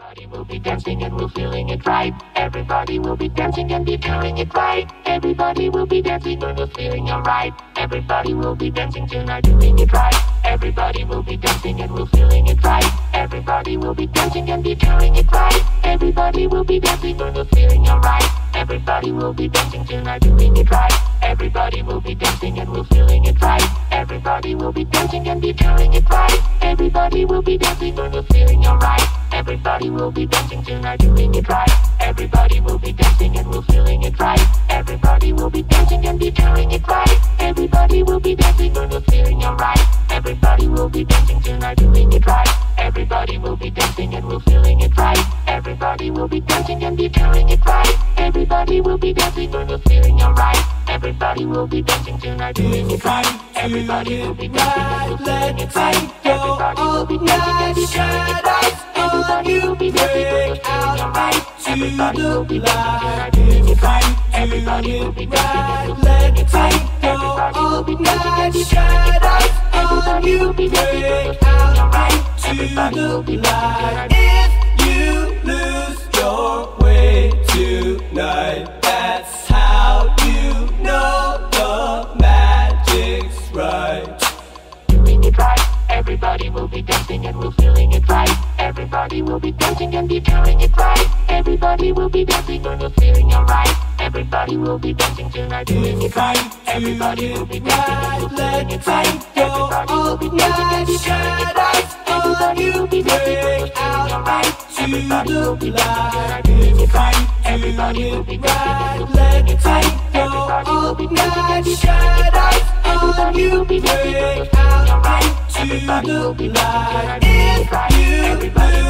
Everybody will be dancing and we're feeling it right. Everybody will be dancing and be feeling it right. Everybody will be dancing and we're feeling alright. Everybody will be dancing tonight, doing it right. Everybody will be dancing and we're feeling it right. Everybody will be dancing and be feeling it right. Everybody will be dancing and we're feeling alright. Everybody will be dancing tonight, doing it right. Everybody will be dancing and we're feeling it right. Everybody will be dancing and be feeling it right. Everybody will be dancing and we're feeling alright. Everybody will be dancing tonight, doing it right. Everybody will be dancing and we're feeling it right. Everybody will be dancing and be feeling it right. Everybody will be dancing and we're feeling alright. Everybody will be dancing tonight, doing it right. Everybody will be dancing and we're feeling it right. Everybody will be dancing and be feeling it right. Everybody will be dancing and we're feeling alright. Everybody will be dancing tonight, doing it right. Everybody will be dancing and we're feeling it right. Everybody will be dancing and be feeling it right. Everybody right. And we're feeling alright. Everybody will be dancing tonight. If you lose your way tonight, that's how you know the magic's right. Everybody will be dancing Everybody will be dancing and be feeling it right. Everybody will be dancing and we're feeling alright. Everybody will be dancing tonight, doing it right. Everybody will be dancing and we're feeling it right. Everybody will be dancing and be feeling it right. Everybody will be dancing and we're feeling alright. Everybody will be dancing tonight, doing it right. Everybody will be dancing and we're feeling it right. Everybody will be dancing and be feeling it right. Everybody will be dancing and we're feeling alright. Everybody will be dancing tonight, doing it right. Everybody will be dancing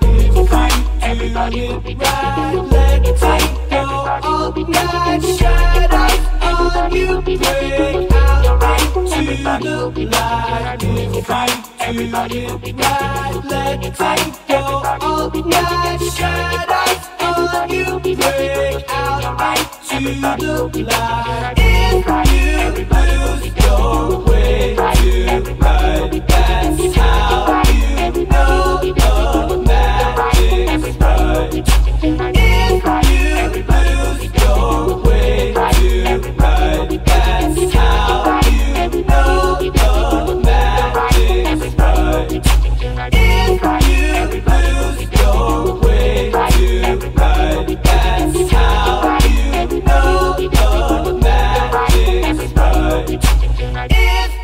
you do it right, let it go all night. Shadows on you break out into the light. You do it right, let it go all night. Shadows on you break out into the light. If If